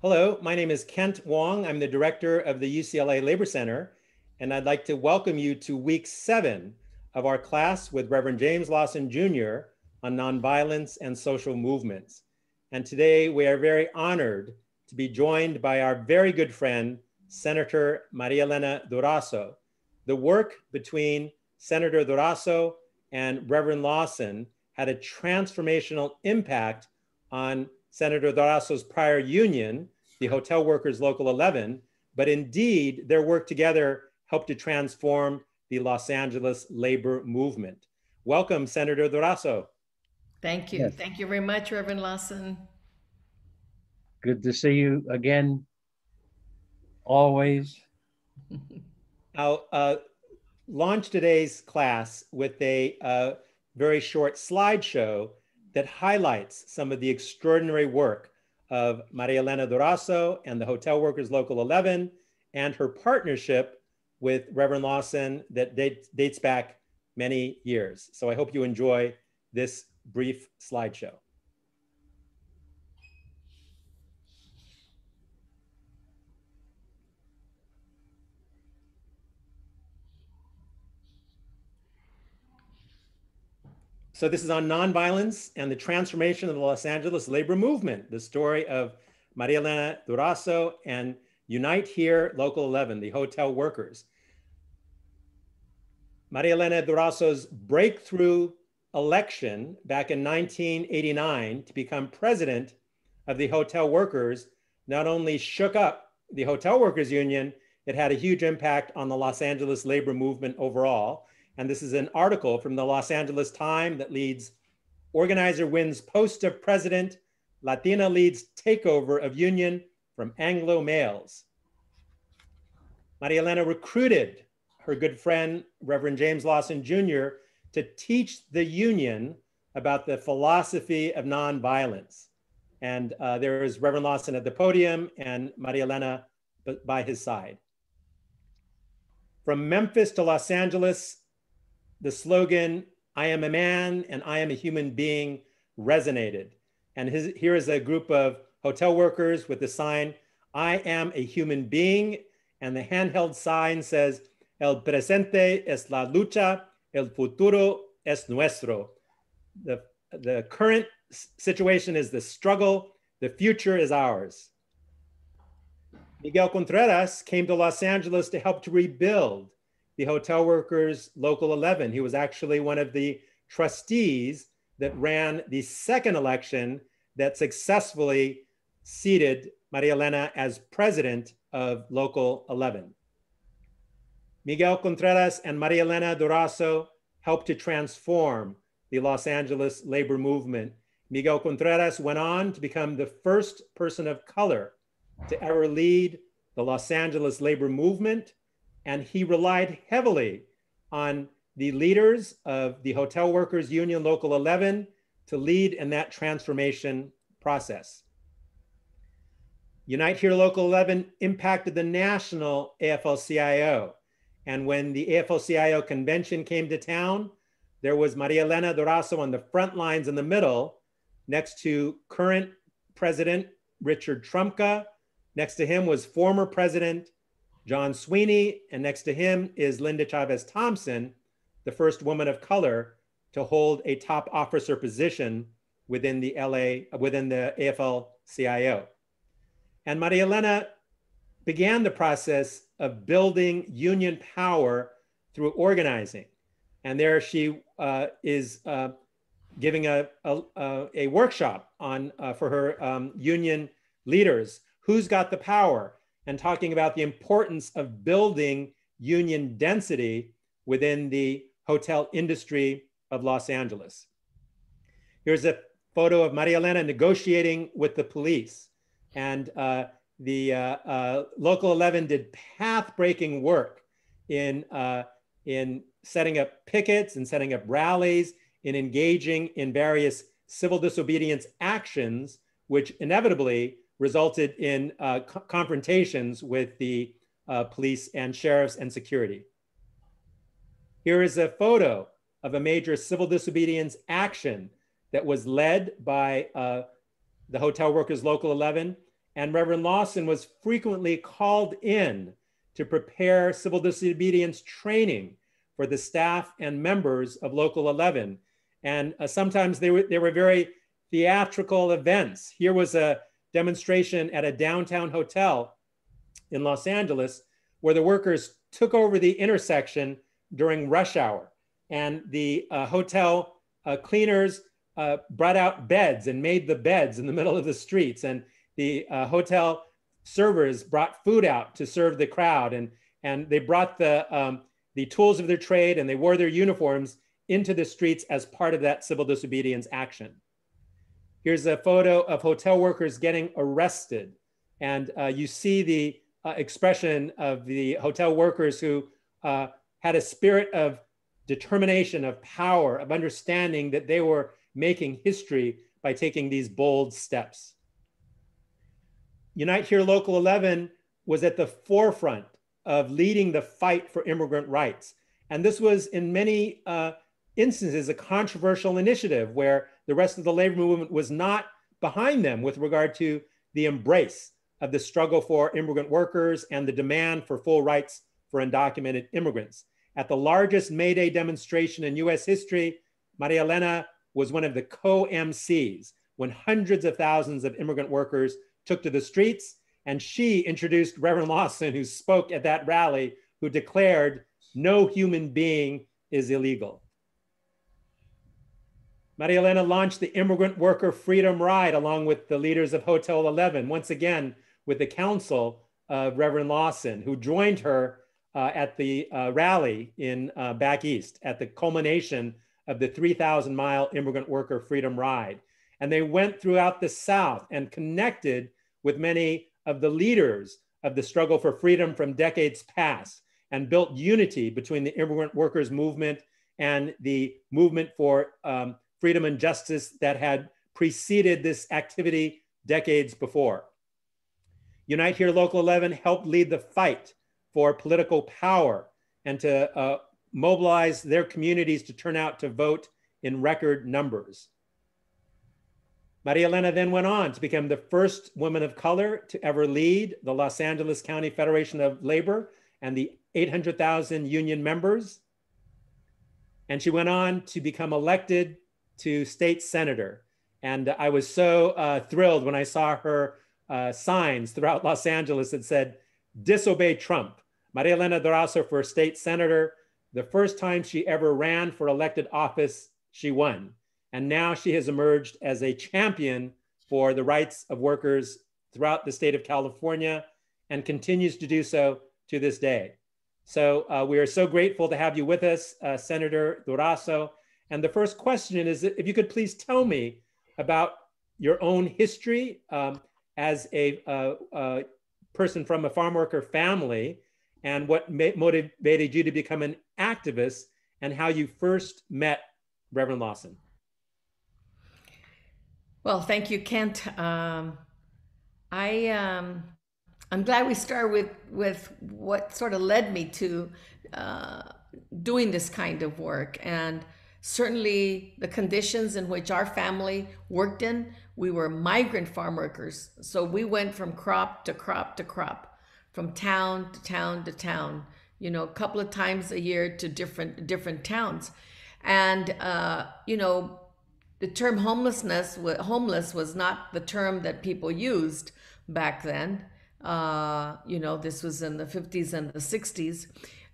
Hello, my name is Kent Wong. I'm the director of the UCLA Labor Center, and I'd like to welcome you to week seven of our class with Reverend James Lawson Jr. on nonviolence and social movements. And today we are very honored to be joined by our very good friend, Senator Maria Elena Durazo. The work between Senator Durazo and Reverend Lawson had a transformational impact on Senator Durazo's prior union, the Hotel Workers Local 11, but indeed their work together helped to transform the Los Angeles labor movement. Welcome, Senator Durazo. Thank you. Yes. Thank you very much, Reverend Lawson. Good to see you again, always. I'll uh, launch today's class with a uh, very short slideshow that highlights some of the extraordinary work of Maria Elena Durazo and the Hotel Workers Local 11 and her partnership with Reverend Lawson that date, dates back many years. So I hope you enjoy this brief slideshow. So this is on nonviolence and the transformation of the Los Angeles labor movement, the story of Maria Elena Durazo and Unite Here Local 11, the hotel workers. Maria Elena Durazo's breakthrough election back in 1989 to become president of the hotel workers not only shook up the hotel workers union, it had a huge impact on the Los Angeles labor movement overall. And this is an article from the Los Angeles Times that leads organizer wins post of president, Latina leads takeover of union from Anglo males. Maria Elena recruited her good friend, Reverend James Lawson Jr., to teach the union about the philosophy of nonviolence. And uh, there is Reverend Lawson at the podium and Maria Elena by his side. From Memphis to Los Angeles, the slogan, I am a man and I am a human being, resonated. And his, here is a group of hotel workers with the sign, I am a human being. And the handheld sign says, El presente es la lucha, el futuro es nuestro. The, the current situation is the struggle, the future is ours. Miguel Contreras came to Los Angeles to help to rebuild the hotel workers local 11. He was actually one of the trustees that ran the second election that successfully seated Maria Elena as president of local 11. Miguel Contreras and Maria Elena Durazo helped to transform the Los Angeles labor movement. Miguel Contreras went on to become the first person of color to ever lead the Los Angeles labor movement and he relied heavily on the leaders of the Hotel Workers Union Local 11 to lead in that transformation process. Unite Here Local 11 impacted the national AFL-CIO. And when the AFL-CIO convention came to town, there was Maria Elena Durazo on the front lines in the middle, next to current President Richard Trumka. Next to him was former President John Sweeney, and next to him is Linda Chavez Thompson, the first woman of color to hold a top officer position within the LA, within the AFL-CIO. And Maria Elena began the process of building union power through organizing. And there she uh, is uh, giving a, a, a, workshop on, uh, for her um, union leaders. Who's got the power? And talking about the importance of building union density within the hotel industry of Los Angeles. Here's a photo of Maria Elena negotiating with the police. And uh, the uh, uh, Local 11 did path-breaking work in, uh, in setting up pickets and setting up rallies, in engaging in various civil disobedience actions, which inevitably resulted in uh, co confrontations with the uh, police and sheriffs and security. Here is a photo of a major civil disobedience action that was led by uh, the Hotel Workers Local 11. And Reverend Lawson was frequently called in to prepare civil disobedience training for the staff and members of Local 11. And uh, sometimes they were, they were very theatrical events. Here was a demonstration at a downtown hotel in Los Angeles where the workers took over the intersection during rush hour. And the uh, hotel uh, cleaners uh, brought out beds and made the beds in the middle of the streets. And the uh, hotel servers brought food out to serve the crowd. And, and they brought the, um, the tools of their trade and they wore their uniforms into the streets as part of that civil disobedience action. Here's a photo of hotel workers getting arrested. And uh, you see the uh, expression of the hotel workers who uh, had a spirit of determination, of power, of understanding that they were making history by taking these bold steps. Unite Here Local 11 was at the forefront of leading the fight for immigrant rights. And this was, in many uh, instances, a controversial initiative where the rest of the labor movement was not behind them with regard to the embrace of the struggle for immigrant workers and the demand for full rights for undocumented immigrants. At the largest May Day demonstration in US history, Maria Elena was one of the co-MCs when hundreds of thousands of immigrant workers took to the streets. And she introduced Reverend Lawson, who spoke at that rally, who declared, no human being is illegal. Maria Elena launched the Immigrant Worker Freedom Ride along with the leaders of Hotel 11, once again with the counsel of Reverend Lawson, who joined her uh, at the uh, rally in uh, back east at the culmination of the 3,000 mile immigrant worker freedom ride. And they went throughout the South and connected with many of the leaders of the struggle for freedom from decades past and built unity between the immigrant workers movement and the movement for um, freedom and justice that had preceded this activity decades before. Unite Here Local 11 helped lead the fight for political power and to uh, mobilize their communities to turn out to vote in record numbers. Maria Elena then went on to become the first woman of color to ever lead the Los Angeles County Federation of Labor and the 800,000 union members. And she went on to become elected to state senator. And I was so uh, thrilled when I saw her uh, signs throughout Los Angeles that said, disobey Trump. Maria Elena Durazo for state senator. The first time she ever ran for elected office, she won. And now she has emerged as a champion for the rights of workers throughout the state of California and continues to do so to this day. So uh, we are so grateful to have you with us, uh, Senator Durazo. And the first question is if you could please tell me about your own history um, as a, uh, uh, person from a farm worker family and what motivated you to become an activist and how you first met Reverend Lawson. Well, thank you, Kent. Um, I um, I'm glad we start with with what sort of led me to uh, doing this kind of work, and certainly the conditions in which our family worked in we were migrant farm workers. So we went from crop to crop to crop, from town to town to town, you know, a couple of times a year to different different towns. And uh, you know, the term homelessness homeless was not the term that people used back then. Uh, you know, this was in the 50s and the 60s.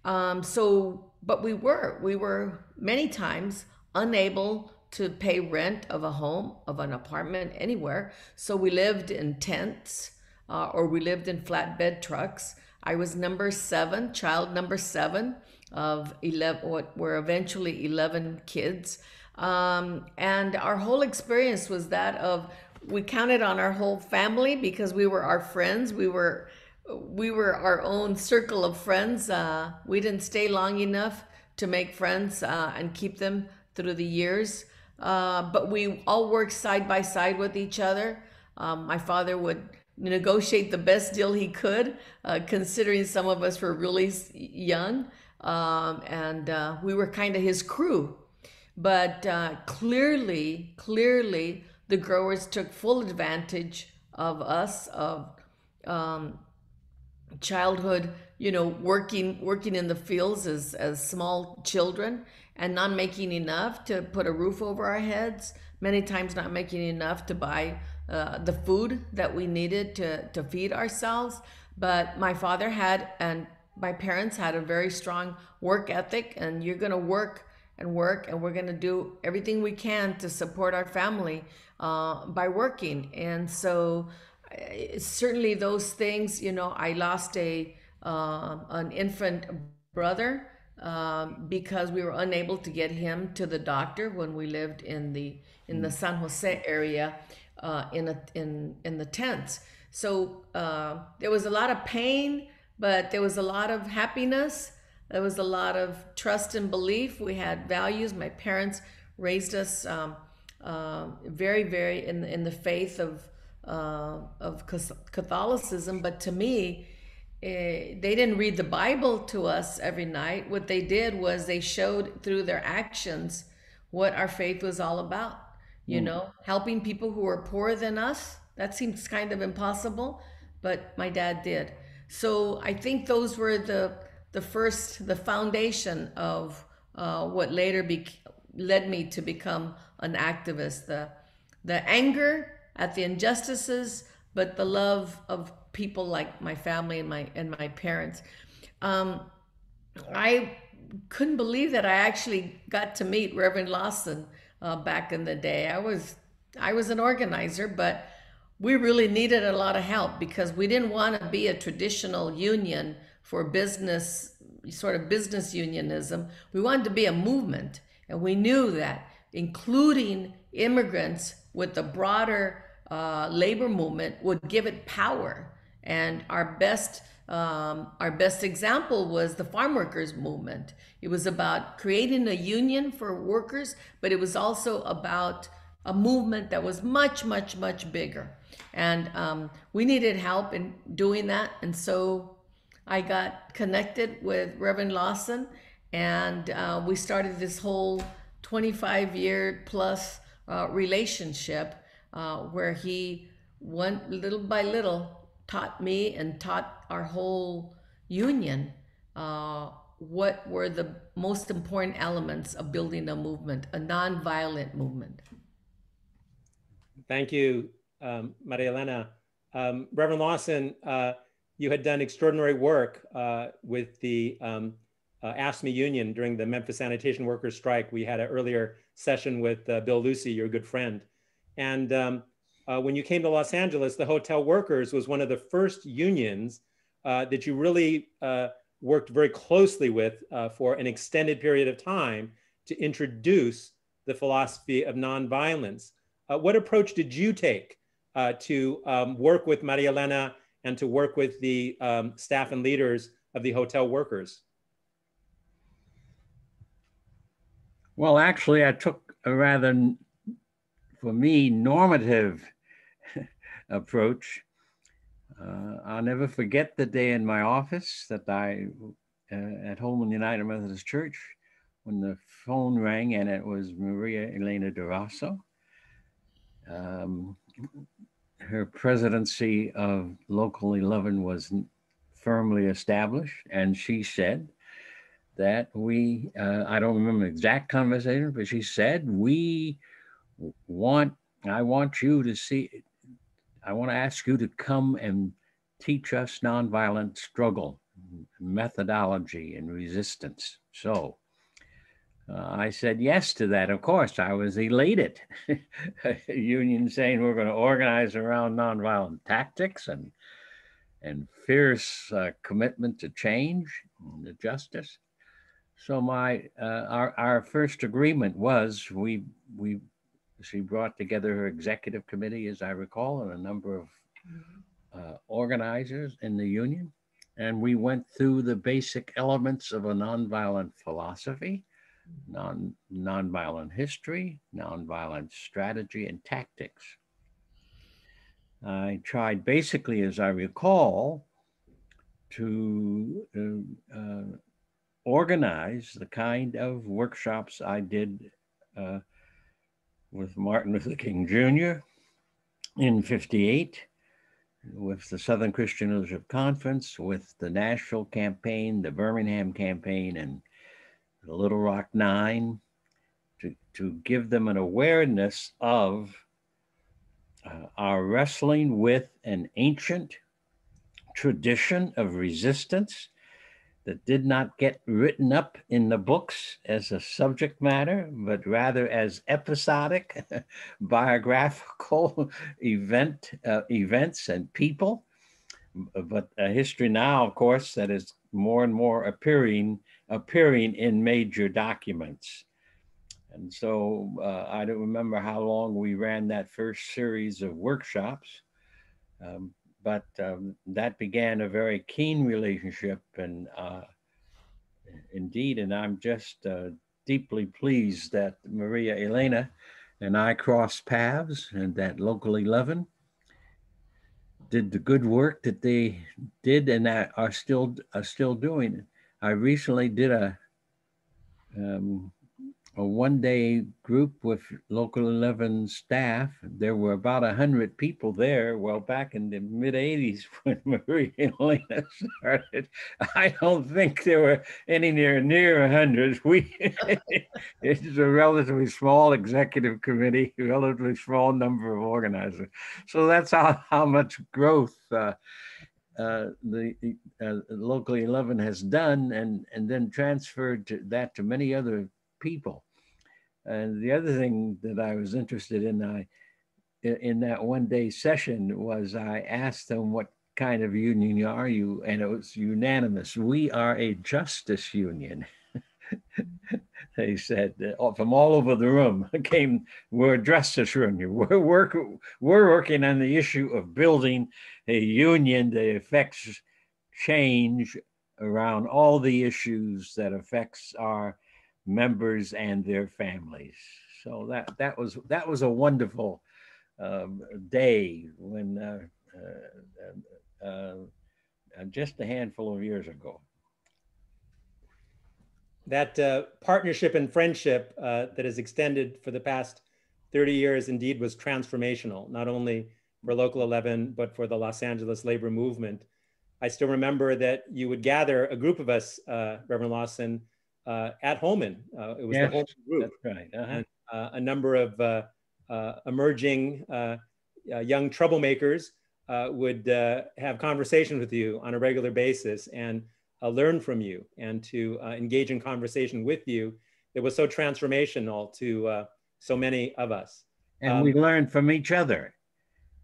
Um, so, but we were, we were many times unable to pay rent of a home, of an apartment, anywhere. So we lived in tents uh, or we lived in flatbed trucks. I was number seven, child number seven of 11, what were eventually 11 kids. Um, and our whole experience was that of we counted on our whole family because we were our friends. We were we were our own circle of friends. Uh, we didn't stay long enough to make friends uh, and keep them through the years. Uh, but we all worked side by side with each other. Um, my father would negotiate the best deal he could, uh, considering some of us were really young. Um, and uh, we were kind of his crew. But uh, clearly, clearly, the growers took full advantage of us, of um, childhood, you know, working working in the fields as as small children and not making enough to put a roof over our heads. Many times, not making enough to buy uh, the food that we needed to to feed ourselves. But my father had and my parents had a very strong work ethic, and you're going to work and work, and we're going to do everything we can to support our family uh, by working. And so, certainly, those things, you know, I lost a uh, an infant brother um, because we were unable to get him to the doctor when we lived in the in the San Jose area uh, in a, in in the tents. So uh, there was a lot of pain but there was a lot of happiness. There was a lot of trust and belief. We had values. My parents raised us um, uh, very, very in in the faith of uh, of Catholicism. But to me, eh, they didn't read the Bible to us every night. What they did was they showed through their actions what our faith was all about. You mm. know, helping people who were poorer than us. That seems kind of impossible, but my dad did. So I think those were the the first the foundation of uh, what later be, led me to become an activist. The the anger at the injustices, but the love of people like my family and my and my parents. Um, I couldn't believe that I actually got to meet Reverend Lawson uh, back in the day. I was I was an organizer, but we really needed a lot of help because we didn't want to be a traditional union for business, sort of business unionism. We wanted to be a movement. And we knew that including immigrants with the broader uh, labor movement would give it power. And our best um, our best example was the farm workers movement. It was about creating a union for workers, but it was also about a movement that was much, much, much bigger. And um, we needed help in doing that. And so I got connected with Reverend Lawson, and uh, we started this whole 25 year plus uh, relationship uh, where he went little by little taught me and taught our whole union uh, what were the most important elements of building a movement, a nonviolent movement. Thank you, um, Maria Elena. Um, Reverend Lawson, uh, you had done extraordinary work uh, with the um, uh, union during the Memphis sanitation workers strike. We had an earlier session with uh, Bill Lucy, your good friend. And um, uh, when you came to Los Angeles, the hotel workers was one of the first unions uh, that you really worked very closely with for an extended period of time to introduce the philosophy of nonviolence. what approach did you take uh, to um, work with Maria Elena and to work with the um, staff and leaders of the hotel workers? Well, actually, I took a rather, for me, normative approach. Uh, I'll never forget the day in my office that I, uh, at home in the United Methodist Church, when the phone rang and it was Maria Elena Durazo. Um, her presidency of Local 11 was firmly established, and she said that we, uh, I don't remember the exact conversation, but she said, We want, I want you to see, I want to ask you to come and teach us nonviolent struggle, methodology, and resistance. So, uh, I said yes to that. Of course, I was elated. Union saying we're going to organize around nonviolent tactics and and fierce uh, commitment to change and to justice. So my uh, our our first agreement was we we she brought together her executive committee, as I recall, and a number of mm-hmm. uh, organizers in the union, and we went through the basic elements of a nonviolent philosophy non nonviolent history, nonviolent strategy, and tactics. I tried basically, as I recall, to uh, uh, organize the kind of workshops I did uh, with Martin Luther King Jr. in 58 with the Southern Christian Leadership Conference, with the Nashville campaign, the Birmingham campaign, and the Little Rock Nine, to, to give them an awareness of uh, our wrestling with an ancient tradition of resistance that did not get written up in the books as a subject matter, but rather as episodic, biographical event uh, events and people. But a history now, of course, that is more and more appearing appearing in major documents. And so uh, I don't remember how long we ran that first series of workshops. Um, but um, that began a very keen relationship and uh, indeed and i'm just uh, deeply pleased that maria elena and i crossed paths and that local 11 did the good work that they did and are still are still doing. I recently did a um, a one day group with local 11 staff. There were about 100 people there. Well, back in the mid 80s when Maria Elena started, I don't think there were any near near 100. We It's a relatively small executive committee, relatively small number of organizers. So that's how, how much growth. Uh, uh, the uh, local 11 has done and and then transferred to that to many other people. And the other thing that I was interested in, I in that one day session was I asked them what kind of union are you, and it was unanimous. We are a justice union. they said uh, from all over the room came we're a justice union we're, work, we're working on the issue of building a union that affects change around all the issues that affects our members and their families. So that that was that was a wonderful um, day when uh, uh, uh, uh just a handful of years ago. That uh, partnership and friendship uh, that has extended for the past 30 years indeed was transformational, not only for Local 11, but for the Los Angeles labor movement. I still remember that you would gather a group of us, Reverend Lawson, at Holman. Uh, it was yes, the Holman group. That's right. Uh-huh. And, uh, a number of uh, uh, emerging young troublemakers would have conversations with you on a regular basis and learn from you and to engage in conversation with you. It was so transformational to so many of us. And um, we learned from each other.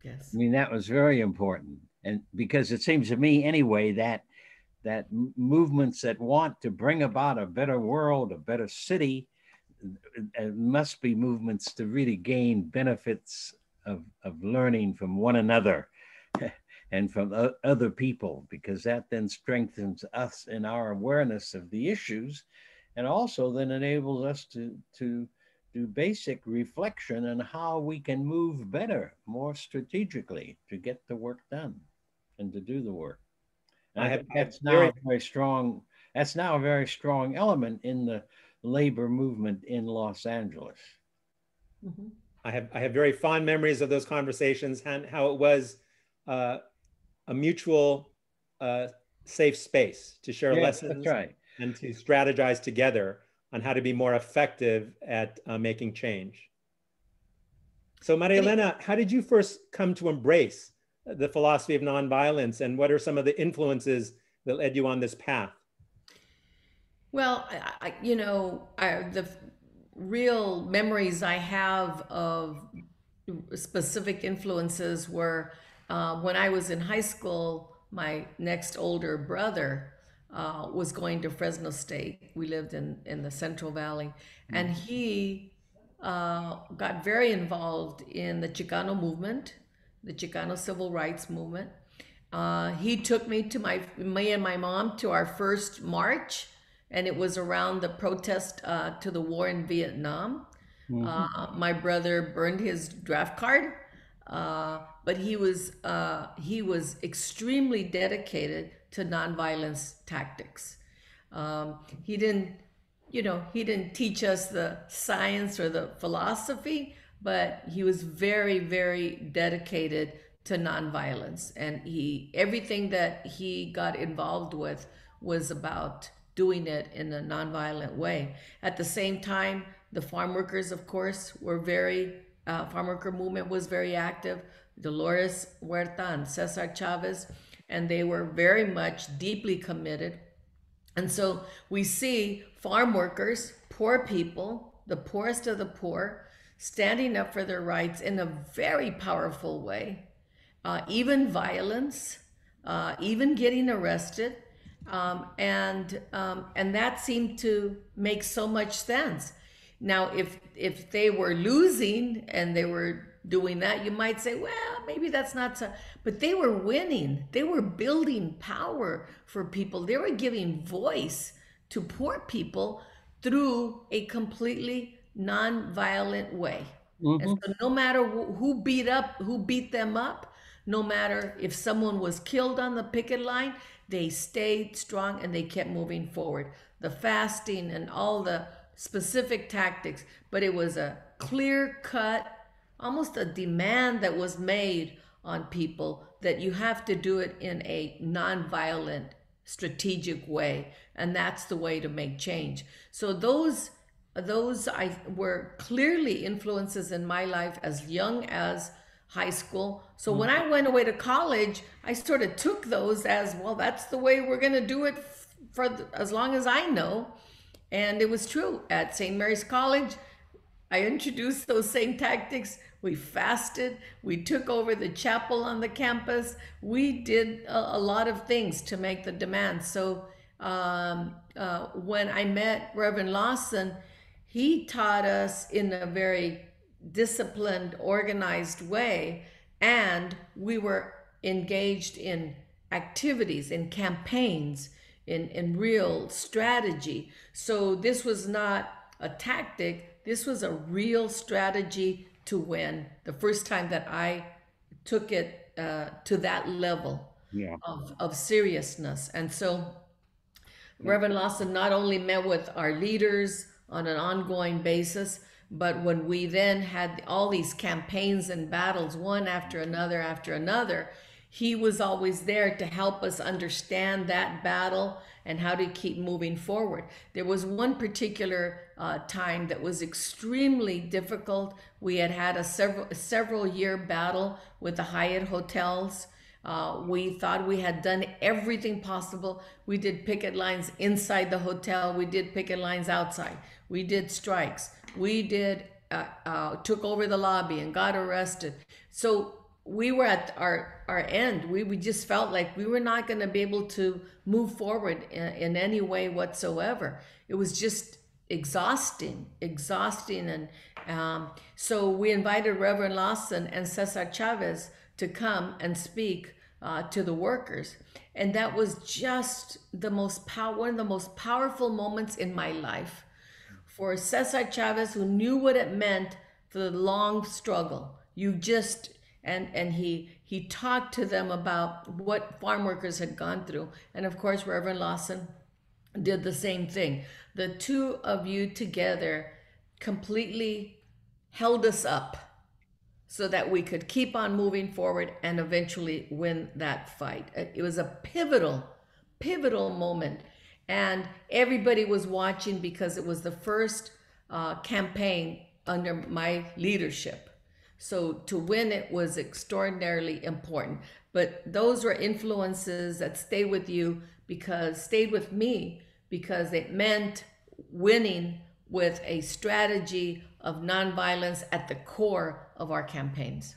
Yes. I mean, that was very important. And because it seems to me, anyway, that that movements that want to bring about a better world, a better city, uh, must be movements to really gain benefits of, of learning from one another and from other people, because that then strengthens us in our awareness of the issues and also then enables us to, to do basic reflection on how we can move better, more strategically to get the work done and to do the work. I have that's now very, a very strong. That's now a very strong element in the labor movement in Los Angeles. Mm-hmm. I have I have very fond memories of those conversations and how it was uh, a mutual uh, safe space to share yes, lessons right. and to strategize together on how to be more effective at uh, making change. So, Maria Elena, how did you first come to embrace the philosophy of nonviolence and what are some of the influences that led you on this path? Well, I, you know, I, the real memories I have of specific influences were uh, when I was in high school, my next older brother uh, was going to Fresno State. We lived in, in the Central Valley, and mm-hmm. he uh, got very involved in the Chicano movement the Chicano Civil Rights Movement. Uh, he took me to my me and my mom to our first march, and it was around the protest uh, to the war in Vietnam. Mm-hmm. Uh, my brother burned his draft card, uh, but he was uh, he was extremely dedicated to nonviolence tactics. Um, he didn't, you know, he didn't teach us the science or the philosophy, but he was very, very dedicated to nonviolence. And he everything that he got involved with was about doing it in a nonviolent way. At the same time, the farm workers, of course, were very uh, farm worker movement was very active. Dolores Huerta and Cesar Chavez, and they were very much deeply committed. And so we see farm workers, poor people, the poorest of the poor, standing up for their rights in a very powerful way, uh, even violence, uh, even getting arrested. Um, and um, and that seemed to make so much sense. Now, if if they were losing and they were doing that, you might say, well, maybe that's not so. But they were winning. They were building power for people. They were giving voice to poor people through a completely non-violent way. Mm-hmm. And so no matter who beat up, who beat them up, no matter if someone was killed on the picket line, they stayed strong and they kept moving forward. The fasting and all the specific tactics, but it was a clear cut, almost a demand that was made on people that you have to do it in a non-violent strategic way and that's the way to make change so those those I were clearly influences in my life as young as high school. So when I went away to college, I sort of took those as well. That's the way we're going to do it for as long as I know, and it was true at St. Mary's College. I introduced those same tactics. We fasted. We took over the chapel on the campus. We did a, a lot of things to make the demand. So um, uh, when I met Reverend Lawson, he taught us in a very disciplined, organized way, and we were engaged in activities, in campaigns, in, in real strategy. So this was not a tactic, this was a real strategy to win. The first time that I took it uh, to that level yeah. of, of seriousness. And so Reverend Lawson not only met with our leaders, on an ongoing basis. But when we then had all these campaigns and battles, one after another after another, he was always there to help us understand that battle and how to keep moving forward. There was one particular uh, time that was extremely difficult. We had had a several several year battle with the Hyatt hotels. Uh, we thought we had done everything possible. We did picket lines inside the hotel. We did picket lines outside. We did strikes. We did uh, uh, took over the lobby and got arrested. So we were at our our end. We we just felt like we were not going to be able to move forward in, in any way whatsoever. It was just exhausting, exhausting, and um, so we invited Reverend Lawson and Cesar Chavez to come and speak uh, to the workers. And that was just the most power, one of the most powerful moments in my life for Cesar Chavez, who knew what it meant for the long struggle. You just and and he he talked to them about what farm workers had gone through, and of course Reverend Lawson did the same thing. The two of you together completely held us up so that we could keep on moving forward and eventually win that fight. It was a pivotal, pivotal moment and everybody was watching because it was the first uh, campaign under my leadership. So to win it was extraordinarily important. But those were influences that stayed with you because stayed with me because it meant winning with a strategy of nonviolence at the core of our campaigns.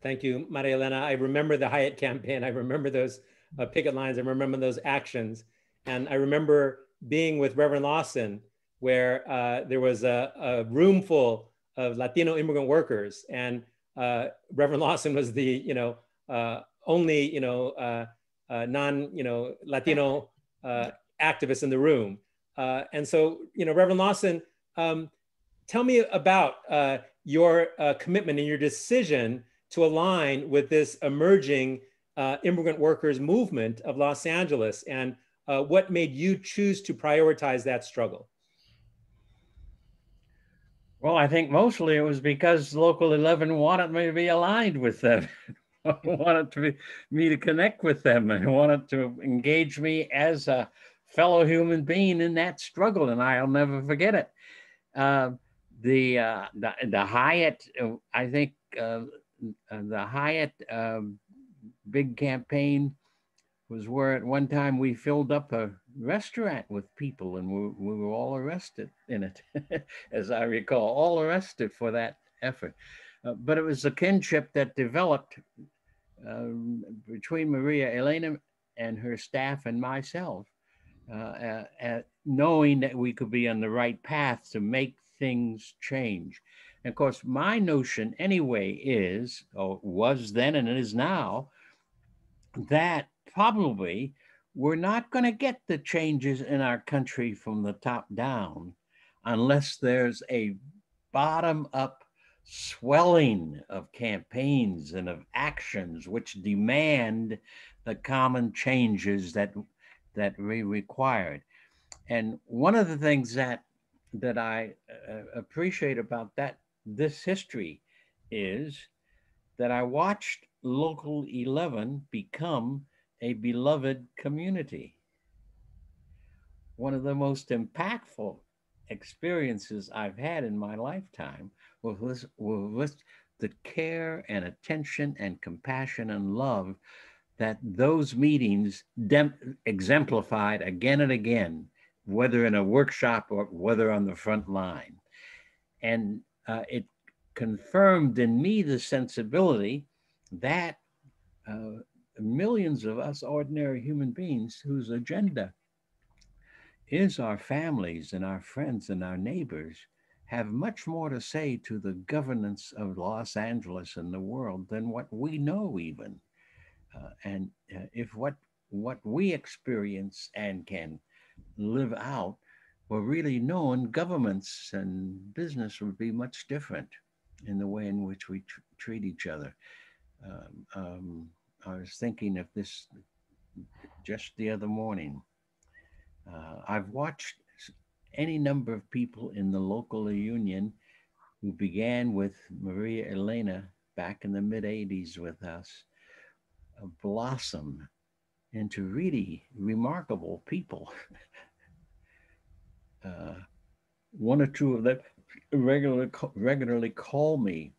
Thank you, Maria Elena. I remember the Hyatt campaign. I remember those uh, picket lines. I remember those actions. And I remember being with Reverend Lawson, where uh, there was a, a, room full of Latino immigrant workers, and uh, Reverend Lawson was the, you know, uh, only, you know, uh, uh, non, you know, Latino activist in the room. and so, you know, Reverend Lawson, um, tell me about your commitment and your decision to align with this emerging uh, immigrant workers movement of Los Angeles and uh, what made you choose to prioritize that struggle? Well, I think mostly it was because Local 11 wanted me to be aligned with them, wanted to be, me to connect with them, and wanted to engage me as a fellow human being in that struggle, and I'll never forget it. Uh, the, uh, the the Hyatt, uh, I think uh, the Hyatt um, big campaign was where at one time we filled up a restaurant with people and we, we were all arrested in it, as I recall, all arrested for that effort. Uh, but it was a kinship that developed um, between Maria Elena and her staff and myself, uh, uh, uh, knowing that we could be on the right path to make things change. And of course, my notion anyway is, or was then and it is now, that probably we're not going to get the changes in our country from the top down unless there's a bottom up swelling of campaigns and of actions which demand the common changes that that we required and one of the things that that i uh, appreciate about that this history is that i watched local 11 become a beloved community. One of the most impactful experiences I've had in my lifetime was, was the care and attention and compassion and love that those meetings exemplified again and again, whether in a workshop or whether on the front line. And uh, it confirmed in me the sensibility that uh, millions of us ordinary human beings whose agenda is our families and our friends and our neighbors have much more to say to the governance of Los Angeles and the world than what we know even. Uh, and uh, if what what we experience and can live out were really known, governments and business would be much different in the way in which we tr- treat each other. Um, um, I was thinking of this just the other morning. Uh, I've watched any number of people in the local union who began with Maria Elena back in the mid 80s with us uh, blossom into really remarkable people. uh, one or two of them regularly regularly call me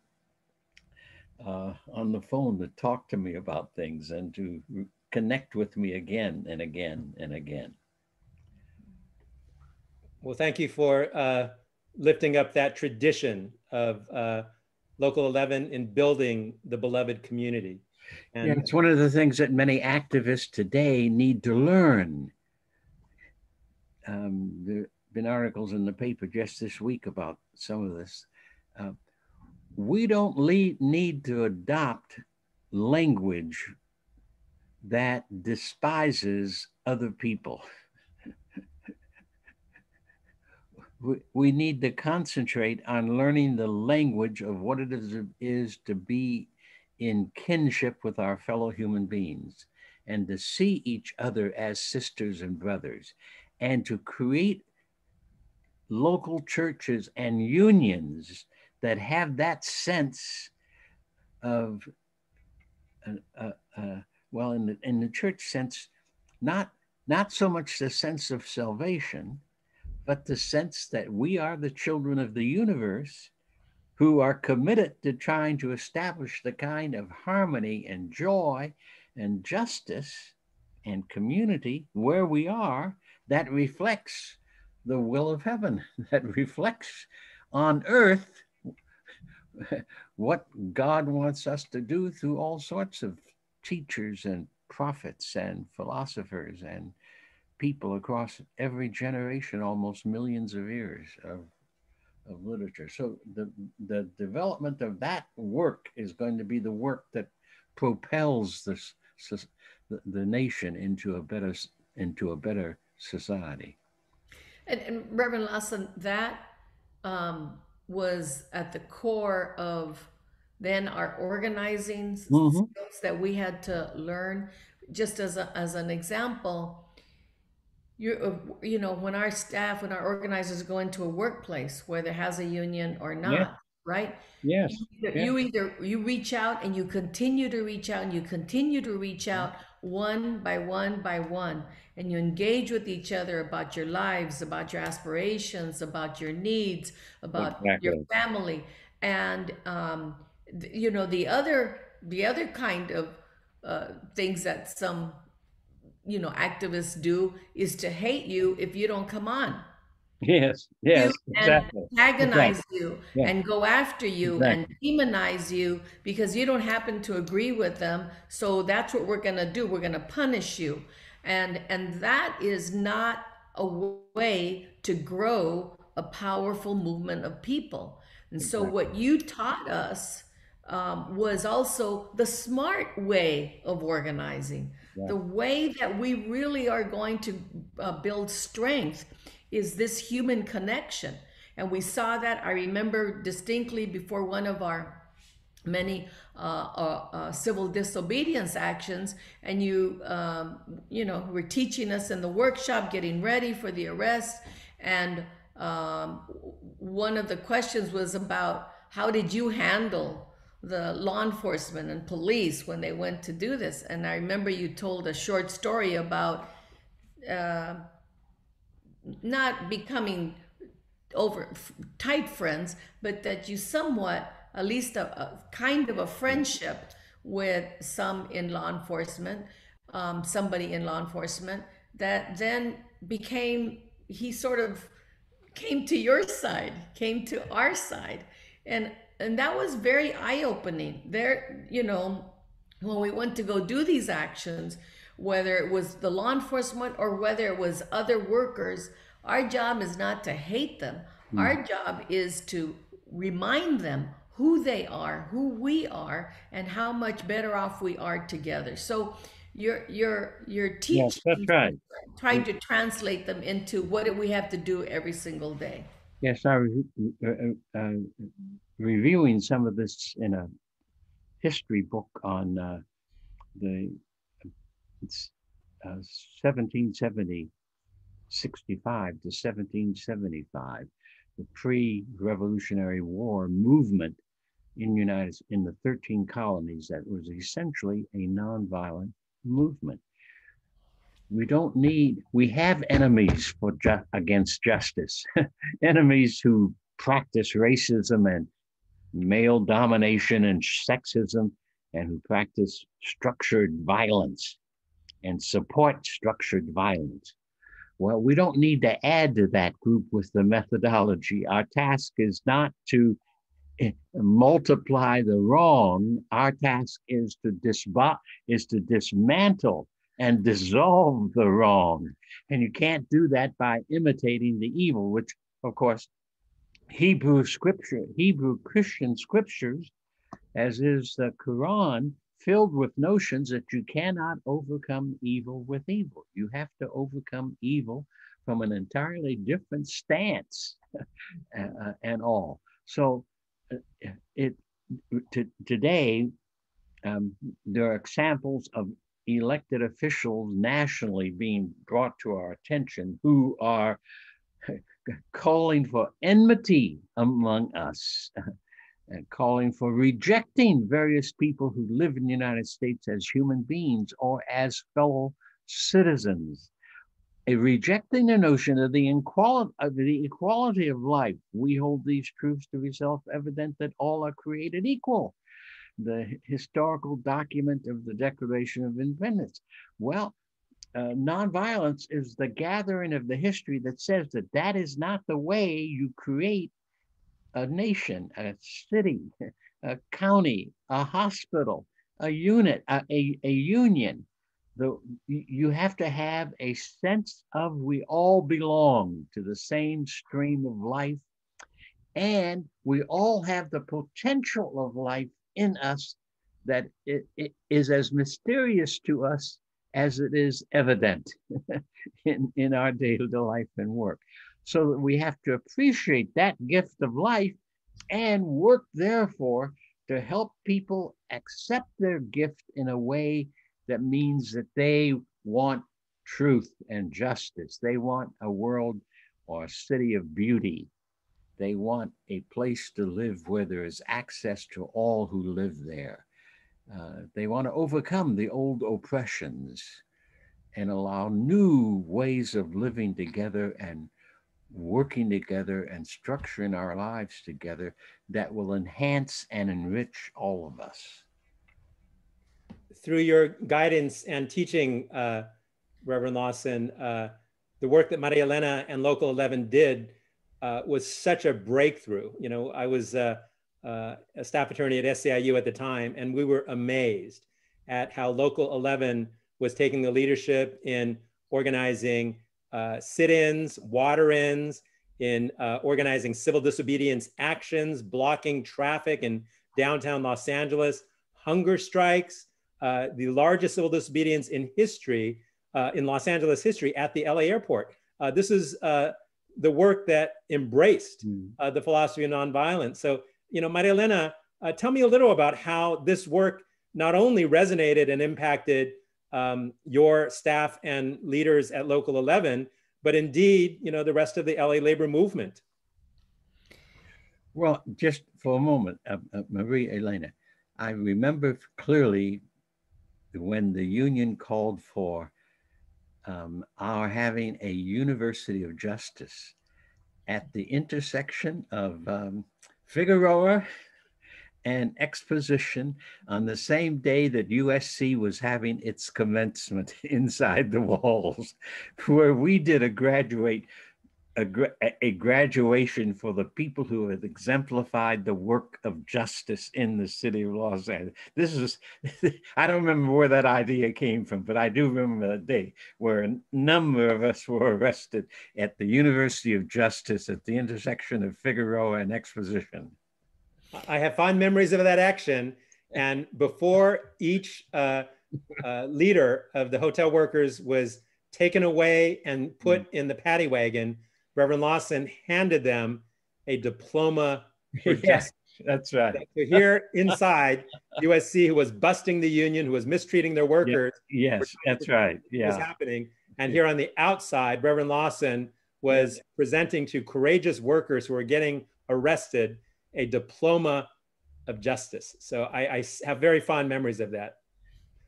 uh, on the phone to talk to me about things and to connect with me again and again and again. Well, thank you for uh, lifting up that tradition of uh, Local 11 in building the beloved community. And yeah, it's one of the things that many activists today need to learn. Um, there have been articles in the paper just this week about some of this. Uh, we don't lead, need to adopt language that despises other people. we, we need to concentrate on learning the language of what it is, is to be in kinship with our fellow human beings and to see each other as sisters and brothers and to create local churches and unions that have that sense of, uh, uh, uh, well, in the, in the church sense, not, not so much the sense of salvation, but the sense that we are the children of the universe who are committed to trying to establish the kind of harmony and joy and justice and community where we are that reflects the will of heaven, that reflects on earth what God wants us to do through all sorts of teachers and prophets and philosophers and people across every generation, almost millions of years of, of literature. So the, the development of that work is going to be the work that propels this, the, the nation into a better into a better society. And, and Reverend Lawson, that um, was at the core of then our organizing mm-hmm. skills that we had to learn. Just as, a, as an example, you're, uh, you know, when our staff, when our organizers go into a workplace, whether it has a union or not, Yeah. right? Yes. You either, you either you reach out and you continue to reach out and you continue to reach out one by one by one and you engage with each other about your lives about your aspirations about your needs about your family and um, th- you know the other the other kind of uh, things that some you know activists do is to hate you if you don't come on Yes. Yes. and Exactly. antagonize you Yeah. and go after you and demonize you because you don't happen to agree with them so that's what we're going to do we're going to punish you and and that is not a way to grow a powerful movement of people and so what you taught us um, was also the smart way of organizing the way that we really are going to uh, build strength is this human connection. And we saw that, I remember distinctly before one of our many uh, uh, uh, civil disobedience actions and you um, you know were teaching us in the workshop getting ready for the arrest and um, one of the questions was about how did you handle the law enforcement and police when they went to do this and i remember you told a short story about uh, not becoming over tight friends, but that you somewhat, at least a, a kind of a friendship with some in law enforcement, um, somebody in law enforcement, that then became, he sort of came to your side, came to our side. And, and that was very eye opening. There, you know, when we went to go do these actions, whether it was the law enforcement or whether it was other workers, our job is not to hate them. Our job is to remind them who they are, who we are, and how much better off we are together. So you're you're you're teaching Yes, that's right. trying to translate them into what do we have to do every single day. Yes, I was uh, uh, uh, reviewing some of this in a history book on uh, the it's uh, 1770, 65 to 1775, the pre-Revolutionary War movement in United in the 13 colonies that was essentially a nonviolent movement. We don't need, we have enemies for ju- against justice, enemies who practice racism and male domination and sexism, and who practice structured violence and support structured violence. Well, we don't need to add to that group with the methodology. Our task is not to eh, multiply the wrong. Our task is to disba- is to dismantle and dissolve the wrong. And you can't do that by imitating the evil, which, of course, Hebrew scripture, Hebrew Christian scriptures, as is the Quran, filled with notions that you cannot overcome evil with evil. You have to overcome evil from an entirely different stance and all. So uh, it to, today um, there are examples of elected officials nationally being brought to our attention who are calling for enmity among us and calling for rejecting various people who live in the United States as human beings or as fellow citizens. Rejecting the notion of the, equality, of the equality of life. We hold these truths to be self-evident that all are created equal. The historical document of the Declaration of Independence. Well, uh, nonviolence is the gathering of the history that says that that is not the way you create a nation, a city, a county, a hospital, a unit, a, a, a union. The, you have to have a sense of we all belong to the same stream of life, and we all have the potential of life in us that it, it is as mysterious to us as it is evident in, in our daily life and work. So that we have to appreciate that gift of life and work, therefore, to help people accept their gift in a way that means that they want truth and justice. They want a world or a city of beauty. They want a place to live where there is access to all who live there. Uh, they want to overcome the old oppressions and allow new ways of living together and working together and structuring our lives together that will enhance and enrich all of us. Through your guidance and teaching, uh, Reverend Lawson, uh, the work that Maria Elena and Local 11 did uh, was such a breakthrough. You know, I was uh, a staff attorney at SEIU at the time, and we were amazed at how Local 11 was taking the leadership in organizing uh, sit-ins, water-ins, in uh, organizing civil disobedience actions, blocking traffic in downtown Los Angeles, hunger strikes, uh, the largest civil disobedience in history, uh, in Los Angeles history at the LA airport. Uh, this is uh, the work that embraced mm. the philosophy of nonviolence. So, you know, Maria Elena, tell me a little about how this work not only resonated and impacted um, your staff and leaders at Local 11, but indeed, you know, the rest of the LA labor movement. Well, just for a moment, uh, uh, Elena, I remember clearly when the union called for um, our having a University of Justice at the intersection of um, Figueroa and exposition on the same day that USC was having its commencement inside the walls, where we did a graduate a, a, graduation for the people who had exemplified the work of justice in the city of Los Angeles. This is, I don't remember where that idea came from, but I do remember the day where a number of us were arrested at the University of Justice at the intersection of Figueroa and Exposition. I have fond memories of that action. And before each uh, uh, leader of the hotel workers was taken away and put in the paddy wagon, Reverend Lawson handed them a diploma yes, That's right. So here inside USC, who was busting the union, who was mistreating their workers. Yes, that's right. Yeah. Was happening. And here on the outside, Reverend Lawson was presenting to courageous workers who were getting arrested a diploma of justice. So I, I have very fond memories of that.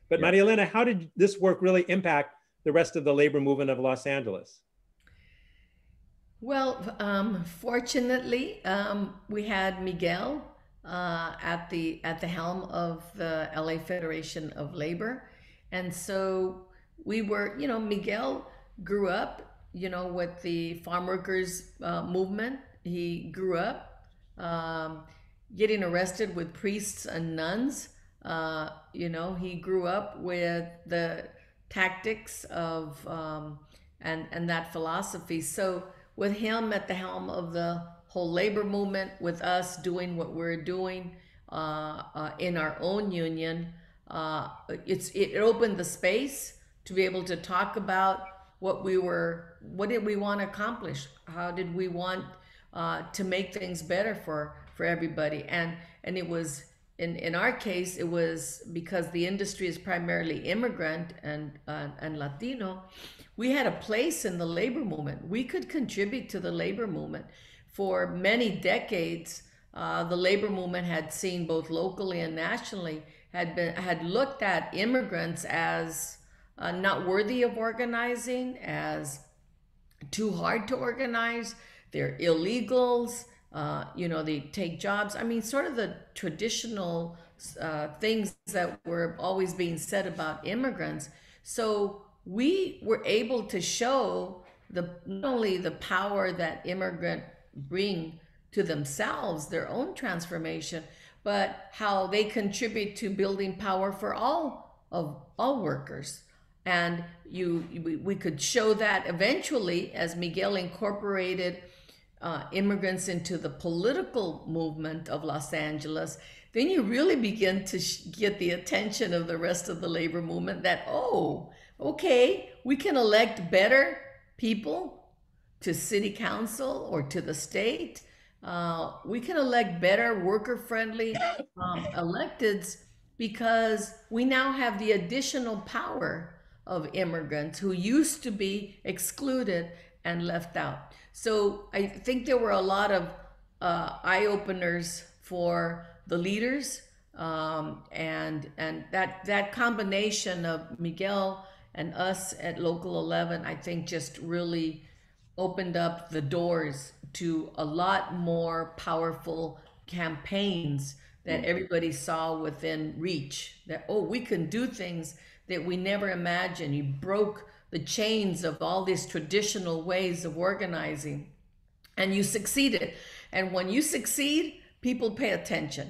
But yeah. Maria Elena, how did this work really impact the rest of the labor movement of Los Angeles? Well, um, fortunately, um, we had Miguel uh, at the at the helm of the LA Federation of Labor, and so we were, you know, Miguel grew up, you know, with the farm workers uh, movement. He grew up um, getting arrested with priests and nuns. Uh, you know, he grew up with the tactics of um, and and that philosophy. So with him at the helm of the whole labor movement, with us doing what we're doing uh, uh, in our own union, uh, it's it opened the space to be able to talk about what we were, what did we want to accomplish? How did we want uh, to make things better for for everybody. And and it was in in our case, it was because the industry is primarily immigrant and uh, and Latino. We had a place in the labor movement. We could contribute to the labor movement for many decades. Uh, the labor movement had seen both locally and nationally had been had looked at immigrants as uh, not worthy of organizing, as too hard to organize, they're illegals. Uh, you know, they take jobs. I mean, sort of the traditional uh, things that were always being said about immigrants. So we were able to show the not only the power that immigrant bring to themselves, their own transformation, but how they contribute to building power for all of all workers. And you we, could show that eventually as miguel incorporated uh, immigrants into the political movement of Los Angeles, then you really begin to sh- get the attention of the rest of the labor movement that, oh, okay, we can elect better people to city council or to the state. Uh, we can elect better worker friendly um, electeds because we now have the additional power of immigrants who used to be excluded and left out. So I think there were a lot of uh, eye openers for the leaders, um, and and that that combination of Miguel and us at Local 11, I think, just really opened up the doors to a lot more powerful campaigns that mm-hmm. everybody saw within reach. That oh, we can do things that we never imagined. You broke the chains of all these traditional ways of organizing and you succeeded. And when you succeed, people pay attention.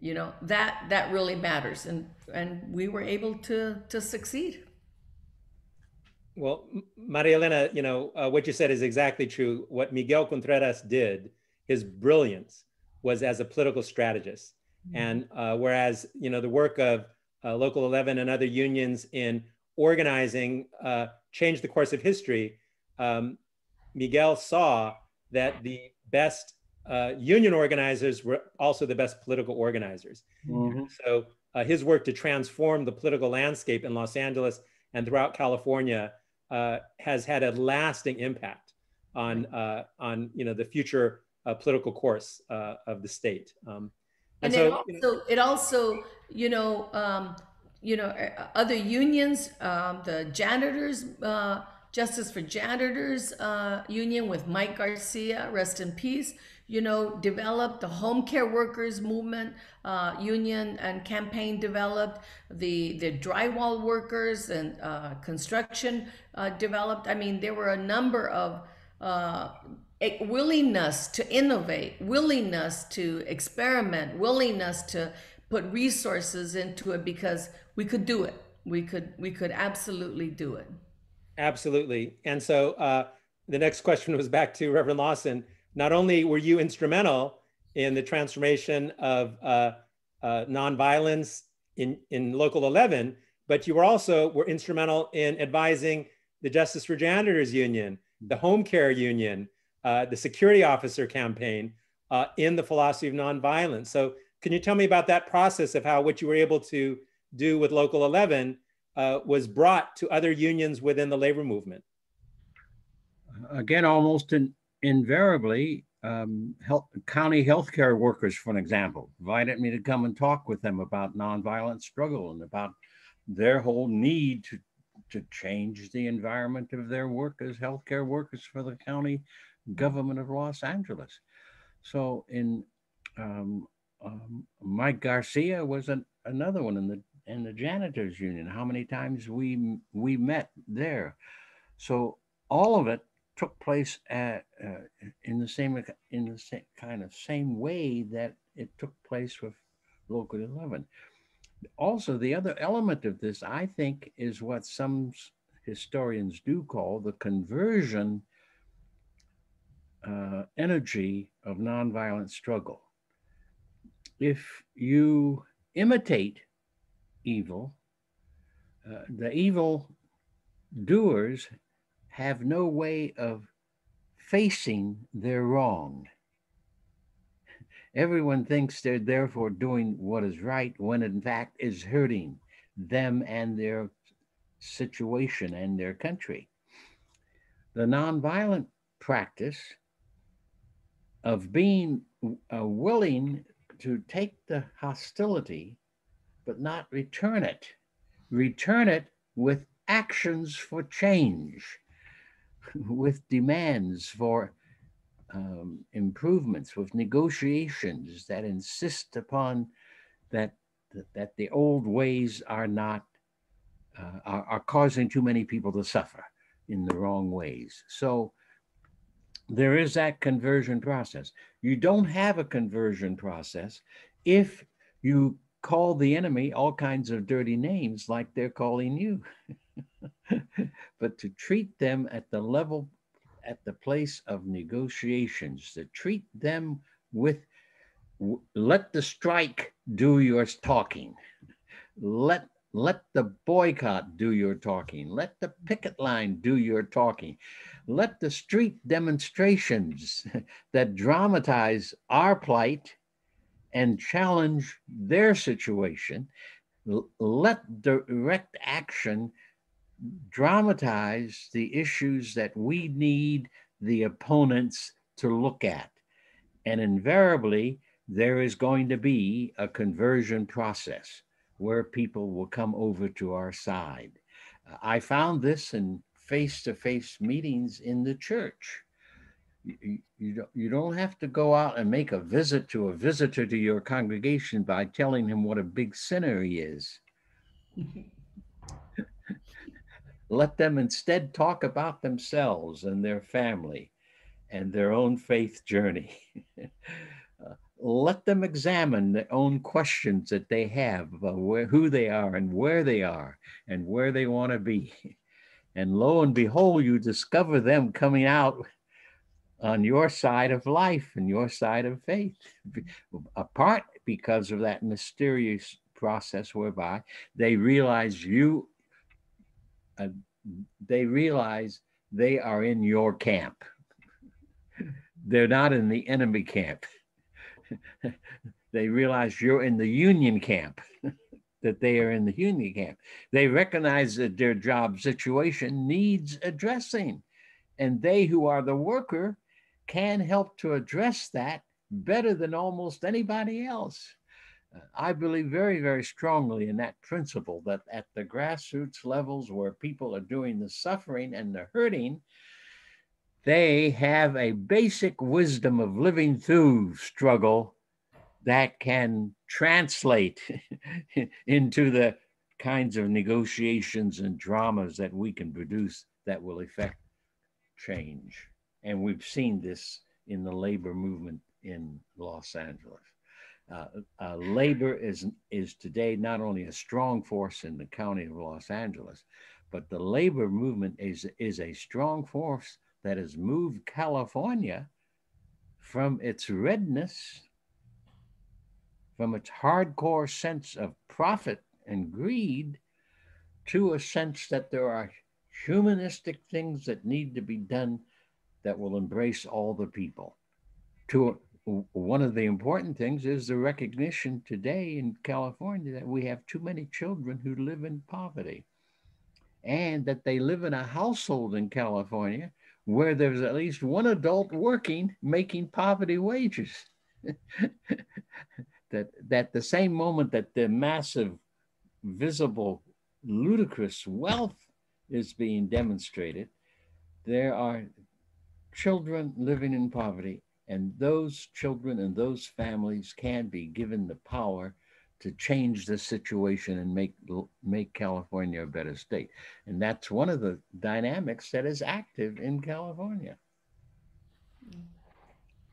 You know, that that really matters. And and we were able to to succeed. Well, Maria Elena, you know, uh, what you said is exactly true. What Miguel Contreras did, his brilliance was as a political strategist. Mm-hmm. And uh, whereas, you know, the work of uh, Local 11 and other unions in organizing uh, changed the course of history, um, Miguel saw that the best uh, union organizers were also the best political organizers. Mm-hmm. So uh, his work to transform the political landscape in Los Angeles and throughout California uh, has had a lasting impact on uh, on you know the future uh, political course uh, of the state. Um, and, and so, it also, you know, it also you know um, you know other unions, um, the janitors Justice for Janitors uh, Union with Mike Garcia, rest in peace, you know, developed the home care workers movement uh, union and campaign developed, the, the drywall workers and uh, construction uh, developed. I mean, there were a number of uh, willingness to innovate, willingness to experiment, willingness to put resources into it because we could do it. We could, we could absolutely do it. Absolutely. And so uh, the next question was back to Reverend Lawson. Not only were you instrumental in the transformation of uh, uh, nonviolence in, in Local 11, but you were also were instrumental in advising the Justice for Janitors Union, the Home Care Union, uh, the Security Officer Campaign uh, in the philosophy of nonviolence. So can you tell me about that process of how what you were able to do with Local 11 uh, was brought to other unions within the labor movement? Again, almost in, invariably, um, health, county healthcare workers, for an example, invited me to come and talk with them about nonviolent struggle and about their whole need to, to change the environment of their work as healthcare workers for the county government of Los Angeles. So in um, um, Mike Garcia was an, another one in the and the janitors union, how many times we we met there. So all of it took place at, uh, in the same in the same kind of same way that it took place with local 11 also the other element of this i think is what some historians do call the conversion uh, energy of nonviolent struggle. If you imitate evil, uh, the evil doers have no way of facing their wrong. Everyone thinks they're therefore doing what is right when in fact is hurting them and their situation and their country. The nonviolent practice of being uh, willing to take the hostility but not return it. Return it with actions for change, with demands for um, improvements, with negotiations that insist upon that that the old ways are not uh, are, are causing too many people to suffer in the wrong ways. So there is that conversion process. You don't have a conversion process if you call the enemy all kinds of dirty names like they're calling you, but to treat them at the level, at the place of negotiations, to treat them with, let the strike do your talking. Let let the boycott do your talking. Let the picket line do your talking. Let the street demonstrations that dramatize our plight and challenge their situation. Let direct action dramatize the issues that we need the opponents to look at. And invariably, there is going to be a conversion process where people will come over to our side. I found this in face to face meetings in the church. You, you, don't, you don't have to go out and make a visit to a visitor to your congregation by telling him what a big sinner he is. Let them instead talk about themselves and their family and their own faith journey. uh, let them examine their own questions that they have about where, who they are and where they are and where they want to be. And lo and behold, you discover them coming out on your side of life and your side of faith, apart because of that mysterious process whereby they realize you uh, they realize they are in your camp. They're not in the enemy camp. they realize you're in the union camp, that they are in the union camp. They recognize that their job situation needs addressing. And they who are the worker can help to address that better than almost anybody else. I believe very, very strongly in that principle that at the grassroots levels where people are doing the suffering and the hurting, they have a basic wisdom of living through struggle that can translate into the kinds of negotiations and dramas that we can produce that will effect change. And we've seen this in the labor movement in Los Angeles. Uh, uh, labor is, is today not only a strong force in the county of Los Angeles, but the labor movement is, is a strong force that has moved California from its redness, from its hardcore sense of profit and greed, to a sense that there are humanistic things that need to be done that will embrace all the people, to one of the important things is the recognition today in California that we have too many children who live in poverty and that they live in a household in California where there's at least one adult working making poverty wages. that that the same moment that the massive visible ludicrous wealth is being demonstrated there are children living in poverty and those children and those families can be given the power to change the situation and make make California a better state. And that's one of the dynamics that is active in California.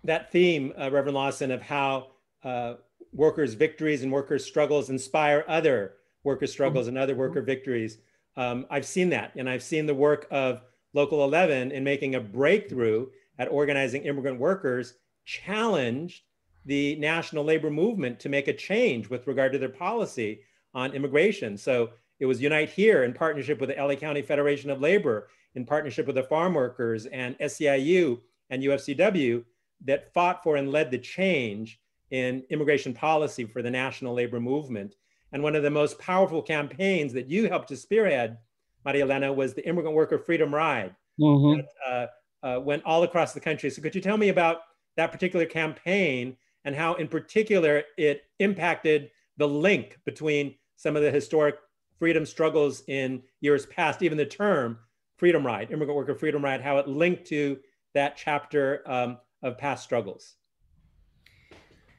That theme, uh, Reverend Lawson, of how uh, workers' victories and workers' struggles inspire other worker struggles and other worker victories. Um, I've seen that, and I've seen the work of Local 11 in making a breakthrough at organizing immigrant workers challenged the national labor movement to make a change with regard to their policy on immigration. So it was Unite Here in partnership with the LA County Federation of Labor, in partnership with the farm workers and SEIU and UFCW that fought for and led the change in immigration policy for the national labor movement. And one of the most powerful campaigns that you helped to spearhead, Maria Elena, was the Immigrant Worker Freedom Ride. Mm-hmm. That, uh, uh, went all across the country. So could you tell me about that particular campaign and how in particular it impacted the link between some of the historic freedom struggles in years past, even the term freedom ride, immigrant worker freedom ride, how it linked to that chapter um, of past struggles?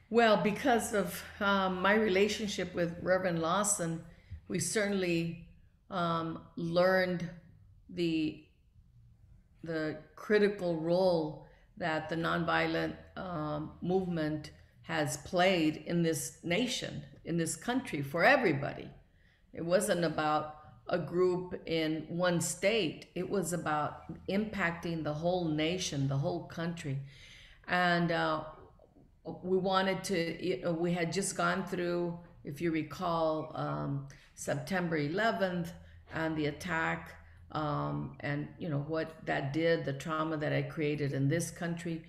Well, because of um, my relationship with Reverend Lawson, we certainly um, learned the the critical role that the nonviolent um, movement has played in this nation, in this country, for everybody. It wasn't about a group in one state, it was about impacting the whole nation, the whole country. And uh, we wanted to, you know, we had just gone through, if you recall, um, September 11th and the attack um, and you know what that did, the trauma that I created in this country,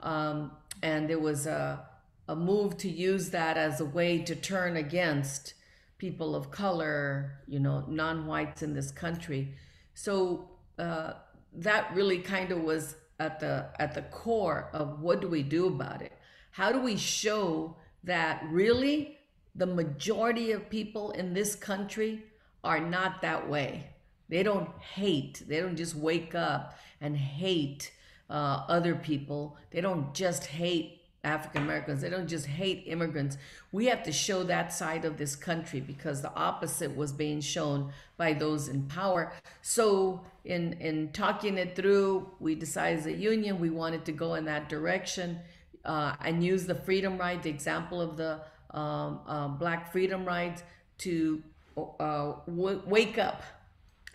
um, and there was a a move to use that as a way to turn against people of color, you know, non-whites in this country. So uh, that really kind of was at the at the core of what do we do about it? How do we show that really the majority of people in this country are not that way? They don't hate. They don't just wake up and hate uh, other people. They don't just hate African Americans. They don't just hate immigrants. We have to show that side of this country because the opposite was being shown by those in power. So, in in talking it through, we decided as a union we wanted to go in that direction uh, and use the freedom ride, the example of the um, uh, Black Freedom Ride, to uh, w- wake up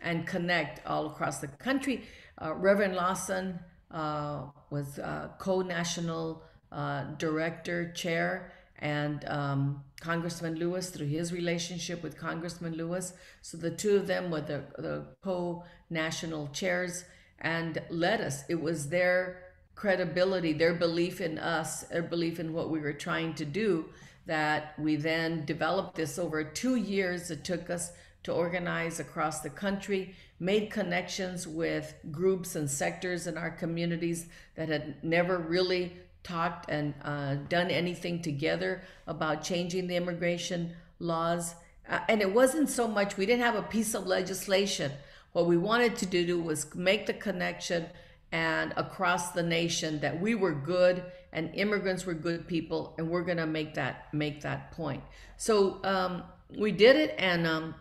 and connect all across the country. Uh, Reverend Lawson uh, was uh, co-national uh, director, chair, and um, Congressman Lewis through his relationship with Congressman Lewis. So the two of them were the, the co-national chairs and led us. It was their credibility, their belief in us, their belief in what we were trying to do that we then developed this over two years. It took us to organize across the country, made connections with groups and sectors in our communities that had never really talked and uh, done anything together about changing the immigration laws. Uh, and it wasn't so much, we didn't have a piece of legislation. What we wanted to do was make the connection and across the nation that we were good and immigrants were good people and we're going to make that make that point so um, we did it and um,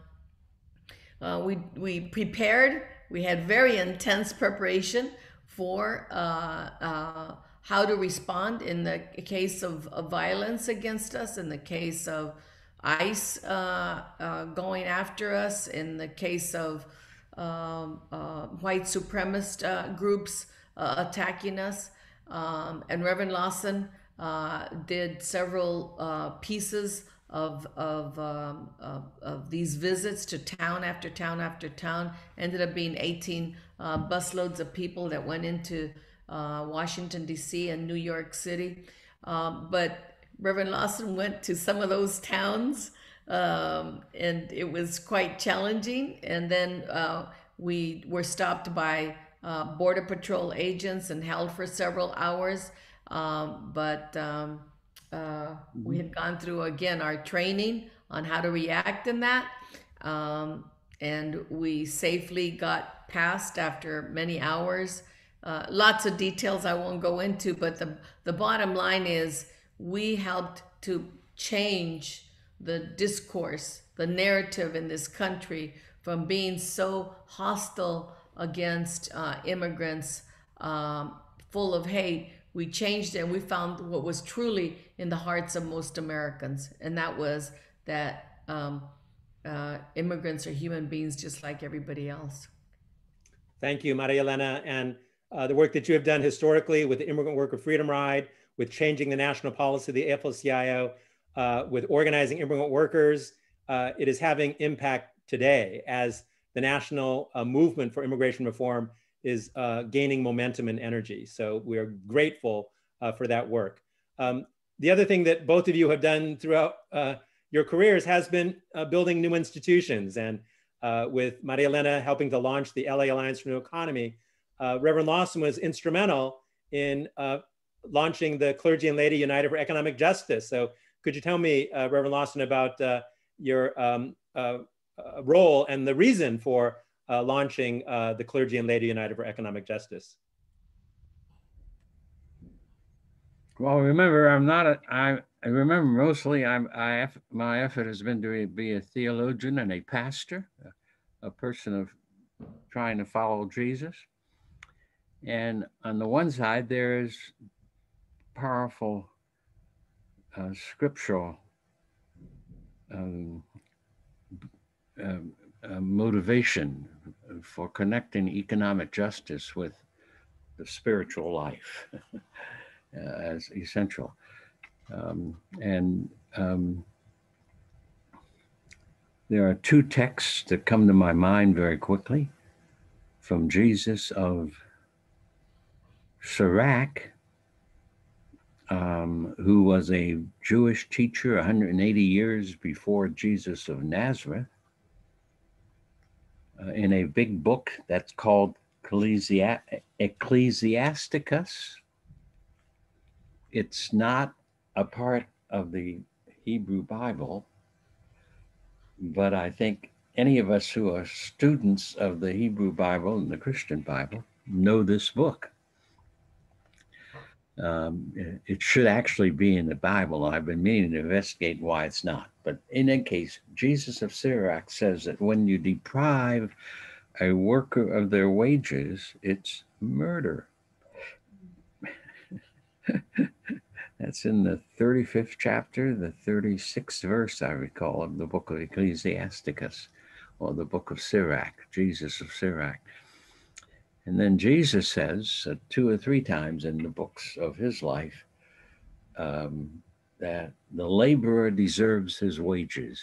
uh, we we prepared. We had very intense preparation for uh, uh, how to respond in the case of, of, violence against us, in the case of ICE uh, uh, going after us, in the case of um, white supremacist groups attacking us. Um, and Reverend Lawson did several pieces of of, um, of, of these visits to town after town after town. Ended up being 18 uh, busloads of people that went into uh, Washington D.C. and New York City. Um, but Reverend Lawson went to some of those towns, um, and it was quite challenging. And then uh, we were stopped by uh, Border Patrol agents and held for several hours. Um, but uh, we had gone through again our training on how to react in that. Um, and we safely got past after many hours. Uh, lots of details I won't go into, but the, the bottom line is we helped to change the discourse, the narrative in this country from being so hostile against uh, immigrants, um, full of hate, we changed it and we found what was truly in the hearts of most Americans, and that was that um, uh, immigrants are human beings just like everybody else. Thank you, Maria Elena, and uh, the work that you have done historically with the Immigrant Worker Freedom Ride, with changing the national policy of the AFL-CIO, uh, with organizing immigrant workers, uh, it is having impact today as the national uh, movement for immigration reform is uh, gaining momentum and energy. So we are grateful uh, for that work. Um, the other thing that both of you have done throughout uh, your careers has been uh, building new institutions. And uh, with Maria Elena helping to launch the LA Alliance for New Economy, uh, Reverend Lawson was instrumental in launching the Clergy and Laity United for Economic Justice. So could you tell me, Reverend Lawson, about your um, role and the reason for uh, launching uh, the Clergy and Laity United for Economic Justice? Well, remember, I'm not a, I, I remember mostly I'm, I, my effort has been to be a theologian and a pastor, a, a person of trying to follow Jesus. And on the one side, there's powerful uh, scriptural um, um, uh, motivation for connecting economic justice with the spiritual life uh, as essential. Um, and um, there are two texts that come to my mind very quickly from Jesus of Sirach, um, who was a Jewish teacher 180 years before Jesus of Nazareth uh, in a big book that's called Ecclesia- Ecclesiasticus. It's not a part of the Hebrew Bible, but I think any of us who are students of the Hebrew Bible and the Christian Bible know this book. Um, it should actually be in the Bible. I've been meaning to investigate why it's not. But in any case, Jesus of Sirach says that when you deprive a worker of their wages, it's murder. That's in the 35th chapter, the 36th verse, I recall, of the book of Ecclesiasticus or the book of Sirach, Jesus of Sirach. And then Jesus says uh, two or three times in the books of his life um, that the laborer deserves his wages.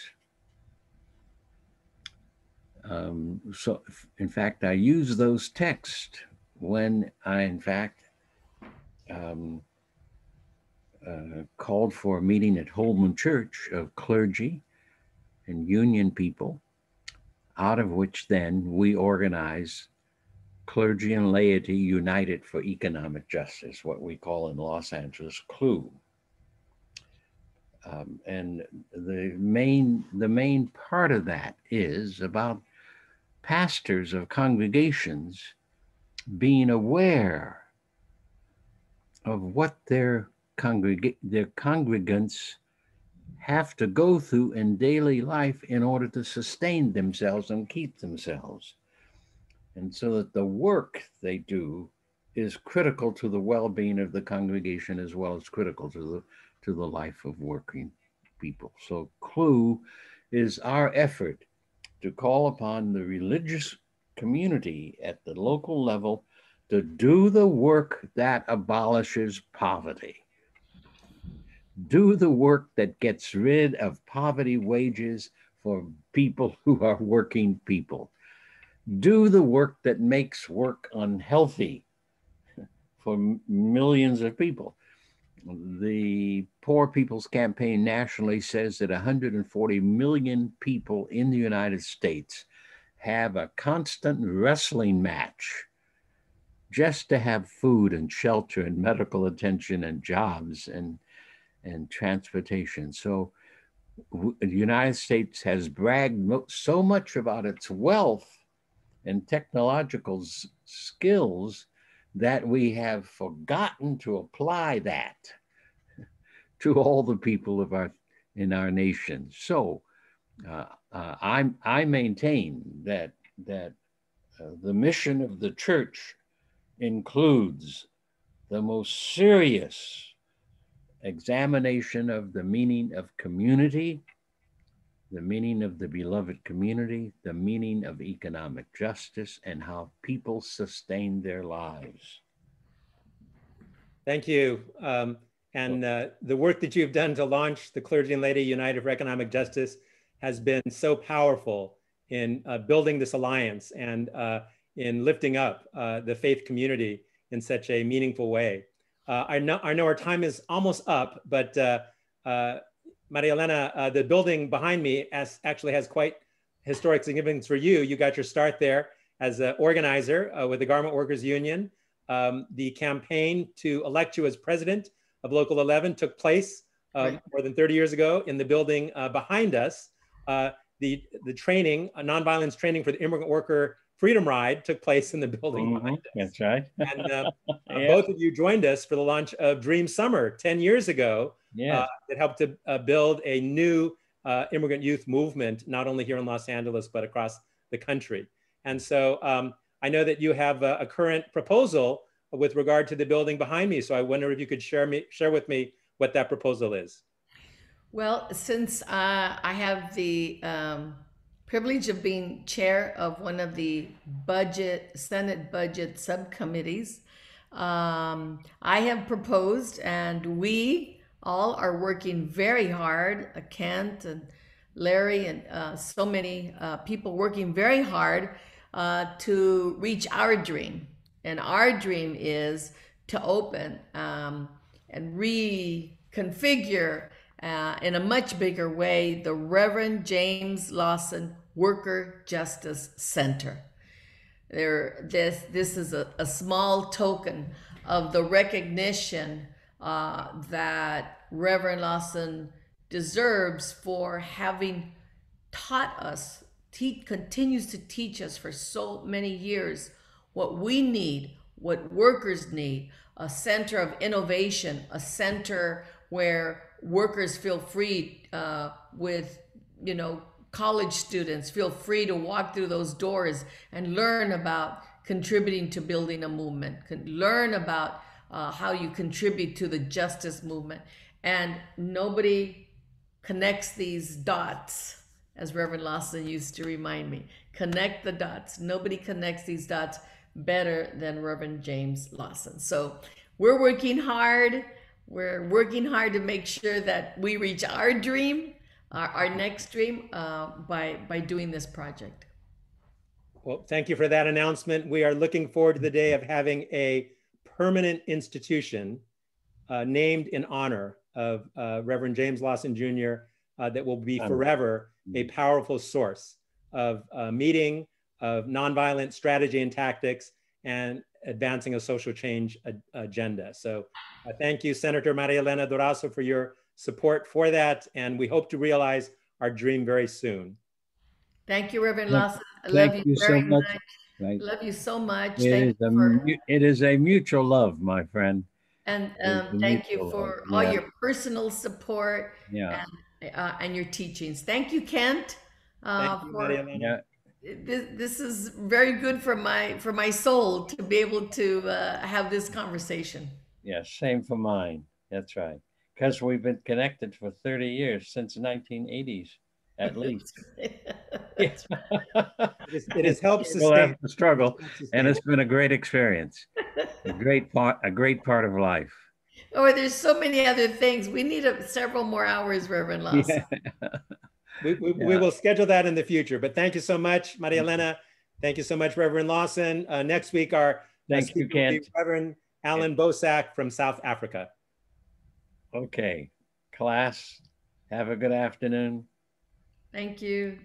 Um, so, in fact, I use those texts when I, in fact, um, uh, called for a meeting at Holman Church of clergy and union people, out of which then we organize Clergy and Laity United for Economic Justice, what we call in Los Angeles CLUE. Um, and the main the main part of that is about pastors of congregations being aware of what their congreg- their congregants have to go through in daily life in order to sustain themselves and keep themselves and so that the work they do is critical to the well-being of the congregation as well as critical to the to the life of working people. So clue is our effort to call upon the religious community at the local level to do the work that abolishes poverty. Do the work that gets rid of poverty wages for people who are working people do the work that makes work unhealthy for millions of people. The Poor People's Campaign nationally says that 140 million people in the United States have a constant wrestling match just to have food and shelter and medical attention and jobs and and transportation. So the United States has bragged so much about its wealth and technological skills that we have forgotten to apply that to all the people of our in our nation. So uh, uh, I I maintain that that uh, the mission of the church includes the most serious examination of the meaning of community the meaning of the beloved community, the meaning of economic justice, and how people sustain their lives. Thank you. Um, and uh, the work that you've done to launch the Clergy and Laity United for Economic Justice has been so powerful in uh, building this alliance and uh, in lifting up uh, the faith community in such a meaningful way. Uh, I, know, I know our time is almost up, but uh, Maria Elena, uh, the building behind me as, actually has quite historic significance for you. You got your start there as an organizer uh, with the Garment Workers Union. Um, the campaign to elect you as president of Local 11 took place um, right. more than 30 years ago in the building uh, behind us. Uh, the, the training, nonviolence training for the immigrant worker Freedom Ride took place in the building mm-hmm. behind us. That's right. and uh, yeah. both of you joined us for the launch of Dream Summer 10 years ago yeah. Uh, that helped to uh, build a new uh, immigrant youth movement, not only here in Los Angeles, but across the country. And so um, I know that you have a, a, current proposal with regard to the building behind me. So I wonder if you could share, me, share with me what that proposal is. Well, since uh, I have the um, privilege of being chair of one of the budget, Senate budget subcommittees, um, I have proposed and we all are working very hard. Uh, Kent and Larry and uh, so many uh, people working very hard uh, to reach our dream. And our dream is to open um, and reconfigure uh, in a much bigger way the Reverend James Lawson Worker Justice Center. There, this this is a, a small token of the recognition uh, that Reverend Lawson deserves for having taught us, he continues to teach us for so many years what we need, what workers need a center of innovation, a center where workers feel free uh, with, you know, college students feel free to walk through those doors and learn about contributing to building a movement, can learn about uh, how you contribute to the justice movement. And nobody connects these dots, as Reverend Lawson used to remind me. Connect the dots. Nobody connects these dots better than Reverend James Lawson. So we're working hard. We're working hard to make sure that we reach our dream, our, our next dream, uh, by by doing this project. Well, thank you for that announcement. We are looking forward to the day of having a permanent institution uh, named in honor of uh, Reverend James Lawson Jr. Uh, that will be forever a powerful source of uh, meeting, of nonviolent strategy and tactics, and advancing a social change agenda. So uh, thank you, Senator Maria Elena Durazo, for your support for that. And we hope to realize our dream very soon. Thank you, Reverend Lawson. I love you, you very so much. much. Right. Love you so much. It thank is, a, for, it is a mutual love, my friend. And um, thank you for love. all yeah. your personal support yeah. and, uh, and your teachings. Thank you, Kent. Uh, thank you, for, yeah. This, this is very good for my for my soul to be able to uh, have this conversation. Yeah, same for mine. That's right. Because we've been connected for 30 years since the 1980s at least. it, is, it has helped sustain. We'll have to struggle, and it's been a great experience. A great part, a great part of life. Oh, there's so many other things. We need a, several more hours, Reverend Lawson. Yeah. we, we, yeah. we, will schedule that in the future. But thank you so much, Maria Elena. Thank you so much, Reverend Lawson. Uh, next week, our thank you, Kent. Reverend Allan Boesak from South Africa. Okay, class. Have a good afternoon. Thank you.